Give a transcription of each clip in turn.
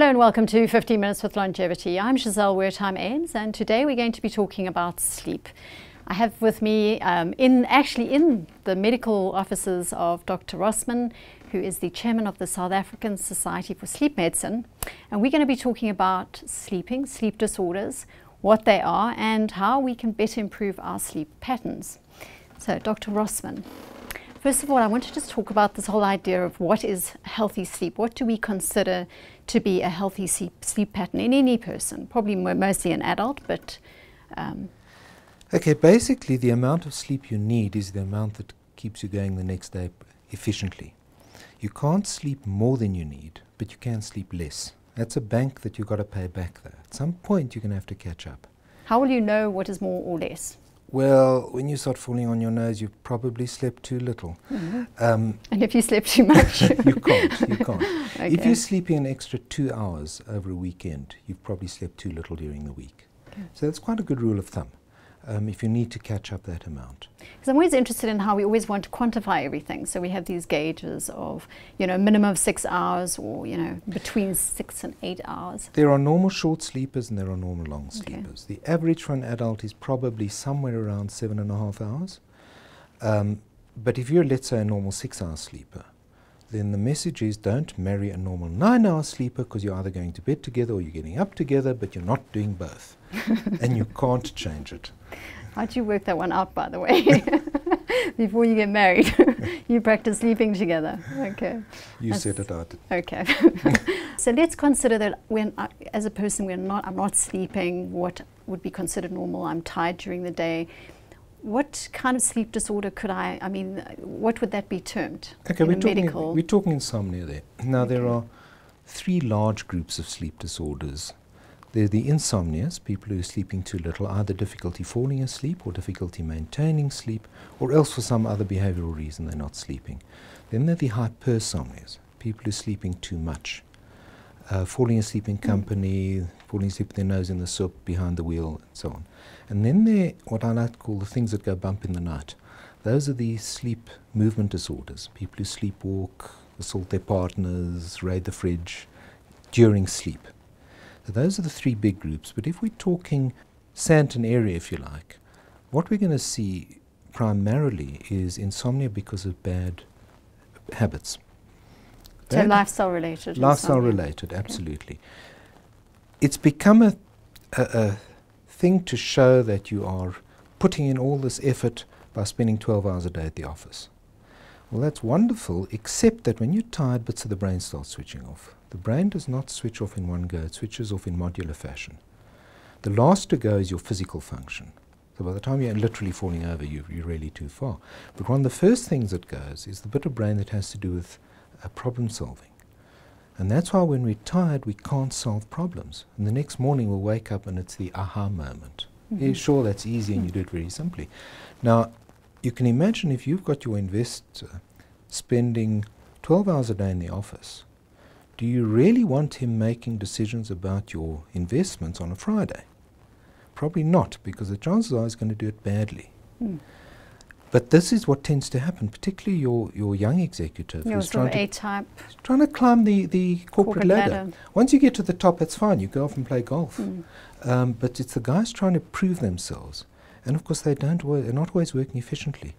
Hello and welcome to 15 Minutes with Longevity. I'm Giselle Wertheim Ames and today we're going to be talking about sleep. I have with me, um, in actually in the medical offices of Dr. Rosman, who is the chairman of the South African Society for Sleep Medicine, and we're going to be talking about sleeping, sleep disorders, what they are, and how we can better improve our sleep patterns. So, Dr. Rosman, First of all, I want to just talk about this whole idea of what is healthy sleep. What do we consider to be a healthy sleep, sleep pattern in any person? Probably mostly an adult, but. Um, okay, basically, the amount of sleep you need is the amount that keeps you going the next day efficiently. You can't sleep more than you need, but you can sleep less. That's a bank that you've got to pay back, though. At some point, you're going to have to catch up. How will you know what is more or less? Well, when you start falling on your nose, you've probably slept too little. Mm-hmm. Um, and if you sleep too much? you can't, you can't. Okay. If you're sleeping an extra two hours over a weekend, you've probably slept too little during the week. Okay. So that's quite a good rule of thumb um, if you need to catch up that amount. Because I'm always interested in how we always want to quantify everything. So we have these gauges of, you know, minimum of six hours or, you know, between six and eight hours. There are normal short sleepers and there are normal long okay. sleepers. The average for an adult is probably somewhere around seven and a half hours. Um, but if you're, let's say, a normal six hour sleeper, then the message is don't marry a normal nine hour sleeper because you're either going to bed together or you're getting up together, but you're not doing both. and you can't change it. How'd you work that one out, by the way? Before you get married, you practice sleeping together. Okay. You That's said it out. Okay. so let's consider that when, I, as a person, we're not. I'm not sleeping. What would be considered normal? I'm tired during the day. What kind of sleep disorder could I? I mean, what would that be termed? Okay, we're talking, we're talking insomnia there. Now okay. there are three large groups of sleep disorders there are the insomnias, people who are sleeping too little, either difficulty falling asleep or difficulty maintaining sleep, or else for some other behavioral reason they're not sleeping. Then there are the hypersomnias, people who are sleeping too much, uh, falling asleep in company, mm. falling asleep with their nose in the soup, behind the wheel, and so on. And then there what I like to call the things that go bump in the night. Those are the sleep movement disorders, people who sleepwalk, assault their partners, raid the fridge during sleep. So those are the three big groups. But if we're talking Sandton area, if you like, what we're going to see primarily is insomnia because of bad habits. So lifestyle related. Lifestyle related, absolutely. Okay. It's become a, a, a thing to show that you are putting in all this effort by spending 12 hours a day at the office. Well, that's wonderful, except that when you're tired, bits of the brain start switching off. The brain does not switch off in one go, it switches off in modular fashion. The last to go is your physical function. So by the time you're literally falling over, you, are really too far. But one of the first things that goes is the bit of brain that has to do with problem solving. And that's why when we're tired, we can't solve problems. And the next morning we'll wake up and it's the aha moment. Mm -hmm. Yeah, sure, that's easy and you do it very simply. Now, you can imagine if you've got your investor spending 12 hours a day in the office, do you really want him making decisions about your investments on a Friday? Probably not, because the chances are he's going to do it badly. Mm. But this is what tends to happen, particularly your, your young executive your who's trying to, type trying to climb the, the corporate, corporate ladder. ladder. Once you get to the top, that's fine. You go off and play golf. Mm. Um, but it's the guys trying to prove themselves. And of course, they don't they're not always working efficiently.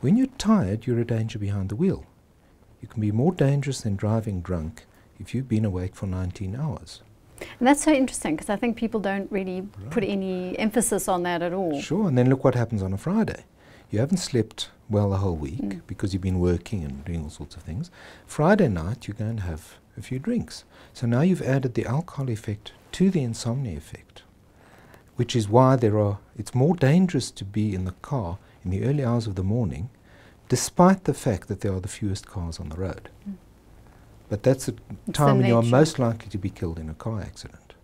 When you're tired, you're a danger behind the wheel. You can be more dangerous than driving drunk if you've been awake for 19 hours. And that's so interesting because I think people don't really right. put any emphasis on that at all. Sure, and then look what happens on a Friday. You haven't slept well the whole week mm. because you've been working and doing all sorts of things. Friday night, you go and have a few drinks. So now you've added the alcohol effect to the insomnia effect, which is why there are, it's more dangerous to be in the car in the early hours of the morning, despite the fact that there are the fewest cars on the road. Mm. But that's the time when you are most likely to be killed in a car accident.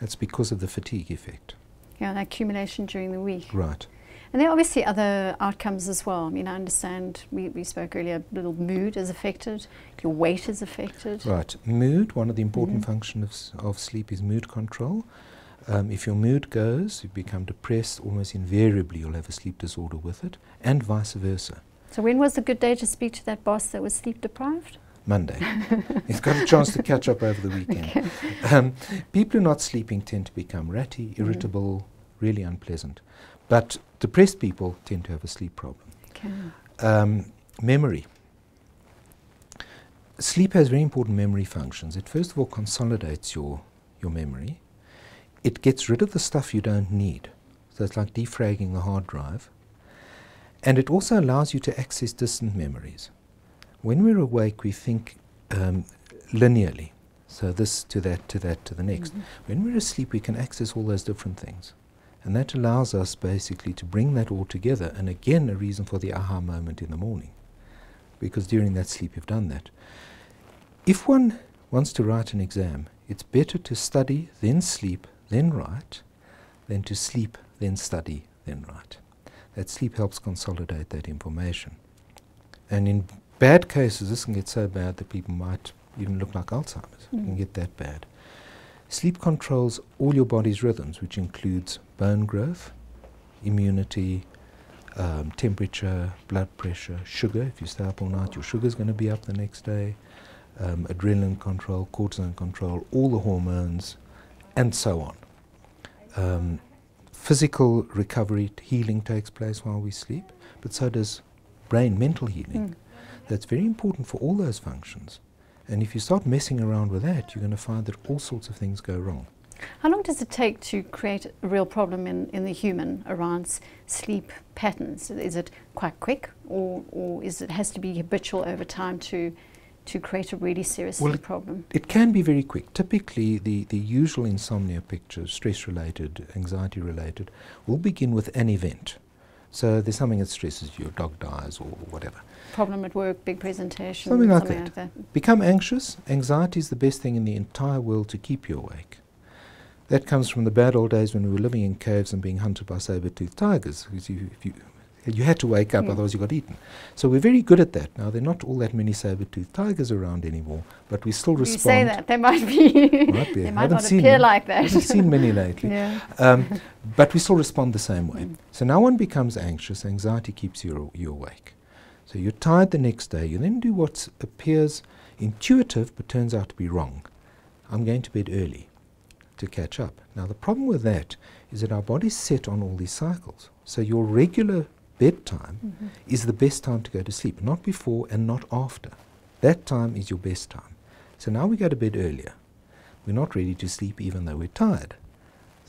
That's because of the fatigue effect. Yeah, accumulation during the week. Right. And there are obviously other outcomes as well. I mean, I understand we, we spoke earlier, little mood is affected, your weight is affected. Right. Mood, one of the important mm -hmm. functions of, of, sleep is mood control. Um, if your mood goes, you become depressed, almost invariably you'll have a sleep disorder with it, and vice versa. So when was a good day to speak to that boss that was sleep deprived? Monday. He's got a chance to catch up over the weekend. Okay. Um, people who are not sleeping tend to become ratty, mm. irritable, mm. really unpleasant. But depressed people tend to have a sleep problem. Okay. Um, memory. Sleep has very important memory functions. It first of all consolidates your, your memory. It gets rid of the stuff you don't need. So it's like defragging the hard drive. And it also allows you to access distant memories. When we're awake, we think um, linearly. So this to that, to that, to the next. Mm -hmm. When we're asleep, we can access all those different things. And that allows us basically to bring that all together. And again, a reason for the aha moment in the morning. Because during that sleep, you've done that. If one wants to write an exam, it's better to study, then sleep, then write, than to sleep, then study, then write. That sleep helps consolidate that information. And in bad cases, this can get so bad that people might even look like Alzheimer's. Mm. It can get that bad. Sleep controls all your body's rhythms, which includes bone growth, immunity, um, temperature, blood pressure, sugar. If you stay up all night, your sugar is going to be up the next day. Um, adrenaline control, cortisol control, all the hormones, and so on. Um, physical recovery, healing takes place while we sleep, but so does brain, mental healing. Mm. That's very important for all those functions. And if you start messing around with that, you're going to find that all sorts of things go wrong. How long does it take to create a real problem in, in the human around sleep patterns? Is it quite quick, or, or is it has to be habitual over time to to create a really serious well, sleep problem? It can be very quick. Typically, the, the usual insomnia pictures, stress related, anxiety related, will begin with an event. So there's something that stresses you, your dog dies or whatever. Problem at work, big presentation. Something, like, something that. like that. Become anxious. Anxiety is the best thing in the entire world to keep you awake. That comes from the bad old days when we were living in caves and being hunted by saber-toothed tigers. If you, if you you had to wake up, mm. otherwise you got eaten. So we're very good at that. Now, there are not all that many saber-toothed tigers around anymore, but we still respond. You say that. There might be. might be. they might not appear like that. I haven't seen many lately. Yeah. Um, but we still respond the same way. Mm. So now one becomes anxious. Anxiety keeps you, you awake. So you're tired the next day. You then do what appears intuitive but turns out to be wrong. I'm going to bed early to catch up. Now, the problem with that is that our bodies set on all these cycles. So your regular bedtime mm -hmm. is the best time to go to sleep, not before and not after. That time is your best time. So now we go to bed earlier. We're not ready to sleep even though we're tired.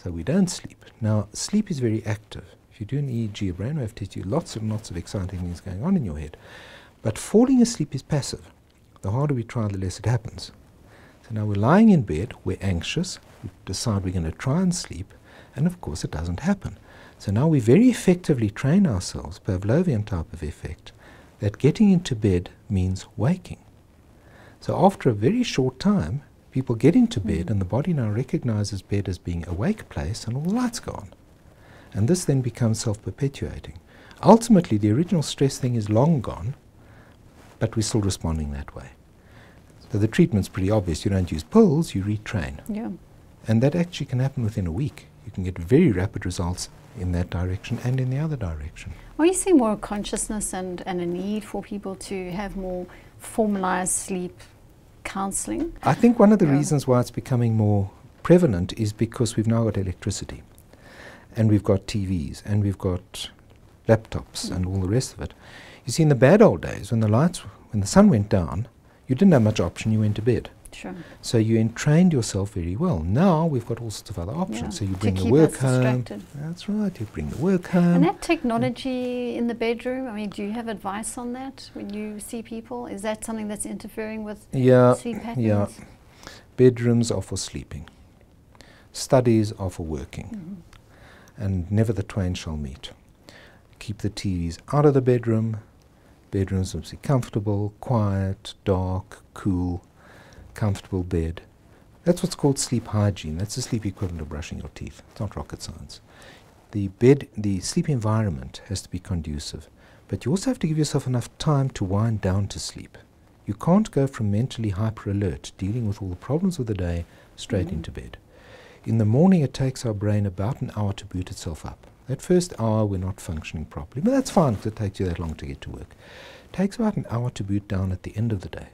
So we don't sleep. Now, sleep is very active. If you do an EEG, a brainwave test, you lots and lots of exciting things going on in your head. But falling asleep is passive. The harder we try, the less it happens. So now we're lying in bed, we're anxious, we decide we're going to try and sleep, and of course it doesn't happen. So now we very effectively train ourselves, Pavlovian type of effect, that getting into bed means waking. So after a very short time, people get into mm. bed and the body now recognizes bed as being a wake place and all the lights go on. And this then becomes self-perpetuating. Ultimately, the original stress thing is long gone, but we're still responding that way. So the treatment's pretty obvious. You don't use pills, you retrain. Yeah. And that actually can happen within a week. You can get very rapid results in that direction and in the other direction. Are you seeing more consciousness and, and a need for people to have more formalized sleep counseling? I think one of the reasons why it's becoming more prevalent is because we've now got electricity and we've got TVs and we've got laptops mm. and all the rest of it. You see, in the bad old days, when the lights, when the sun went down, you didn't have much option, you went to bed. Sure. So you entrained yourself very well. Now we've got all sorts of other options. Yeah. So you bring the work home. That's right. You bring the work home. And that technology in the bedroom. I mean, do you have advice on that when you see people? Is that something that's interfering with yeah, sleep patterns? Yeah. Bedrooms are for sleeping. Studies are for working. Mm -hmm. And never the twain shall meet. Keep the TVs out of the bedroom. Bedrooms must be comfortable, quiet, dark, cool comfortable bed. That's what's called sleep hygiene. That's the sleep equivalent of brushing your teeth. It's not rocket science. The bed, the sleep environment has to be conducive, but you also have to give yourself enough time to wind down to sleep. You can't go from mentally hyper alert, dealing with all the problems of the day, straight mm -hmm. into bed. In the morning, it takes our brain about an hour to boot itself up. That first hour, we're not functioning properly, but that's fine because it takes you that long to get to work. It takes about an hour to boot down at the end of the day.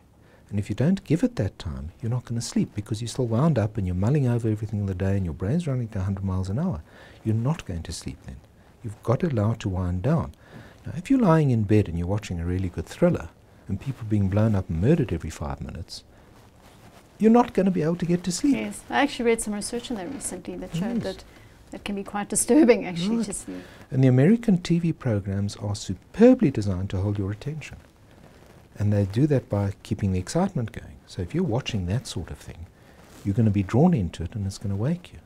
And if you don't give it that time, you're not going to sleep because you're still wound up and you're mulling over everything in the day and your brain's running to 100 miles an hour. You're not going to sleep then. You've got to allow it to wind down. Now, if you're lying in bed and you're watching a really good thriller and people being blown up and murdered every five minutes, you're not going to be able to get to sleep. Yes, I actually read some research on that recently that showed Yes. that that can be quite disturbing actually Right. to sleep. And the American TV programs are superbly designed to hold your attention. And they do that by keeping the excitement going. So if you're watching that sort of thing, you're going to be drawn into it and it's going to wake you.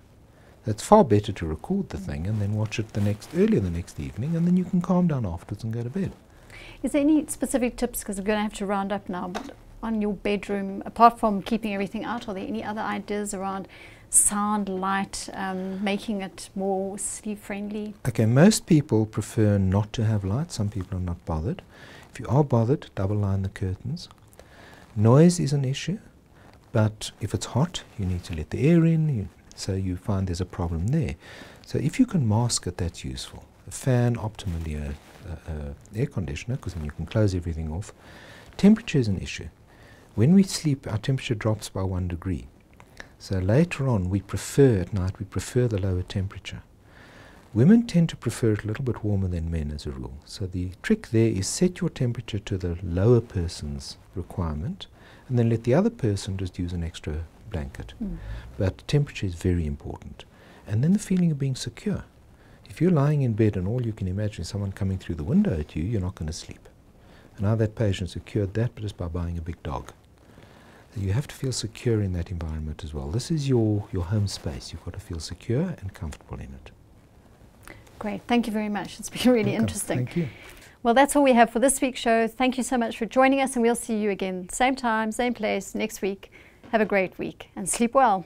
It's far better to record the thing and then watch it the next earlier the next evening and then you can calm down afterwards and go to bed. Is there any specific tips, because we're going to have to round up now, but on your bedroom, apart from keeping everything out, are there any other ideas around sound, light, um, making it more sleep friendly? Okay, most people prefer not to have light. Some people are not bothered. If you are bothered, double line the curtains. Noise is an issue, but if it's hot, you need to let the air in, you, so you find there's a problem there. So if you can mask it, that's useful. A fan, optimally a, a, a air conditioner, because then you can close everything off. Temperature is an issue. When we sleep, our temperature drops by one degree. So later on, we prefer at night, we prefer the lower temperature. Women tend to prefer it a little bit warmer than men as a rule. So the trick there is set your temperature to the lower person's requirement and then let the other person just use an extra blanket. Mm. But temperature is very important. And then the feeling of being secure. If you're lying in bed and all you can imagine is someone coming through the window at you, you're not going to sleep. And how that patient secured that, but just by buying a big dog. So you have to feel secure in that environment as well. This is your, your home space. You've got to feel secure and comfortable in it. Great, thank you very much. It's been really Welcome. interesting. Thank you. Well, that's all we have for this week's show. Thank you so much for joining us, and we'll see you again, same time, same place next week. Have a great week and sleep well.